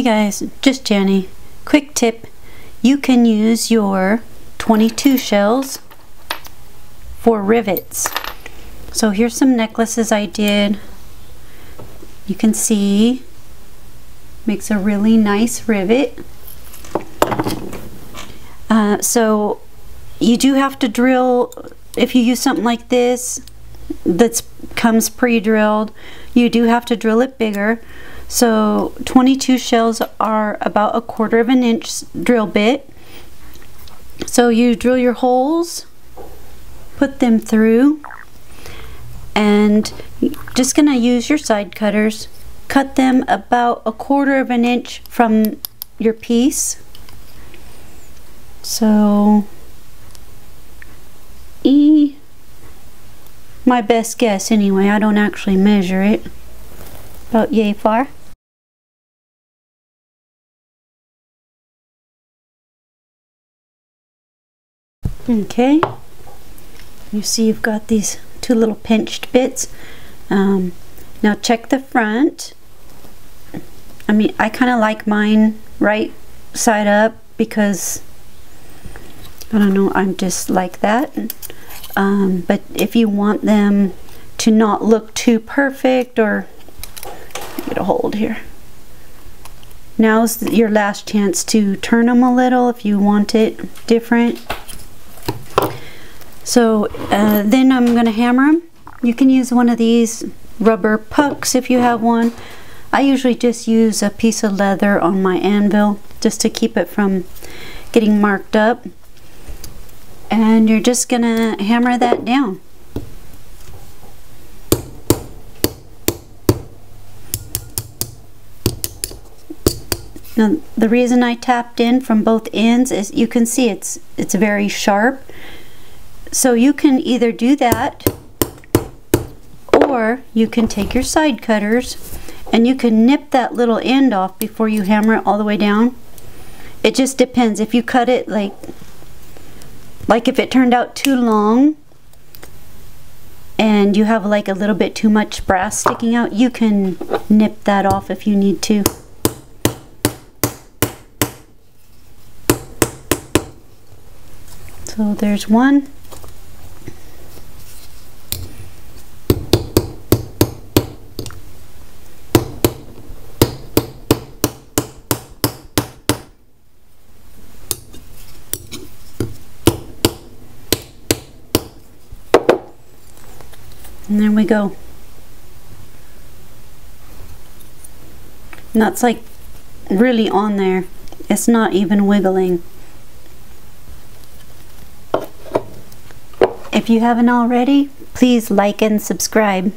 Hey guys, just Jani. Quick tip, you can use your 22 shells for rivets. So here's some necklaces I did. You can see, makes a really nice rivet. Uh, so you do have to drill, if you use something like this, that comes pre-drilled, you do have to drill it bigger. So 22 shells are about a quarter of an inch drill bit. So you drill your holes, put them through, and just gonna use your side cutters. Cut them about a quarter of an inch from your piece. So, E, my best guess anyway, I don't actually measure it, about yay far. Okay, you see you've got these two little pinched bits. Um, now check the front. I mean, I kind of like mine right side up because, I don't know, I'm just like that. Um, but if you want them to not look too perfect or, get a hold here. Now's your last chance to turn them a little if you want it different. So uh, then I'm going to hammer them. You can use one of these rubber pucks if you have one. I usually just use a piece of leather on my anvil just to keep it from getting marked up. And you're just going to hammer that down. Now the reason I tapped in from both ends is you can see it's it's very sharp so you can either do that or you can take your side cutters and you can nip that little end off before you hammer it all the way down. It just depends. If you cut it like, like if it turned out too long and you have like a little bit too much brass sticking out, you can nip that off if you need to. So there's one. And there we go. And that's like really on there. It's not even wiggling. If you haven't already, please like and subscribe.